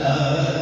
love.